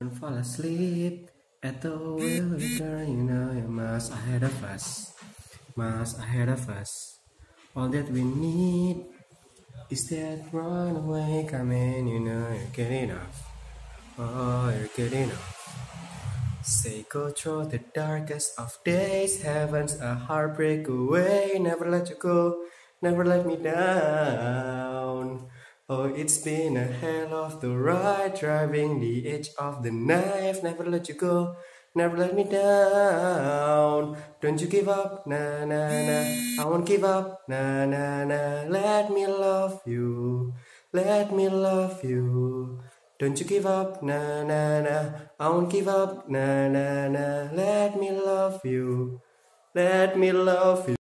Don't fall asleep at the wheel car, you know you're miles ahead of us, miles ahead of us. All that we need is that runaway coming, you know you're getting off. oh you're getting off. Say go through the darkest of days, heaven's a heartbreak away, never let you go, never let me down. Oh, it's been a hell of the ride, driving the edge of the knife. Never let you go, never let me down. Don't you give up, na na na. I won't give up, na na na. Let me love you, let me love you. Don't you give up, na na na. I won't give up, na na na. Let me love you, let me love you.